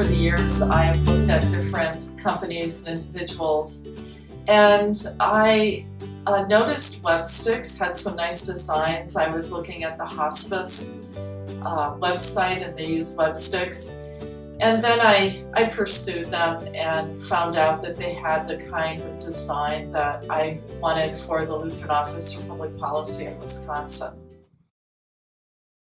over the years, I have looked at different companies and individuals, and I uh, noticed Webstix had some nice designs. I was looking at the hospice uh, website, and they use Webstix. And then I, I pursued them and found out that they had the kind of design that I wanted for the Lutheran Office for Public Policy in Wisconsin.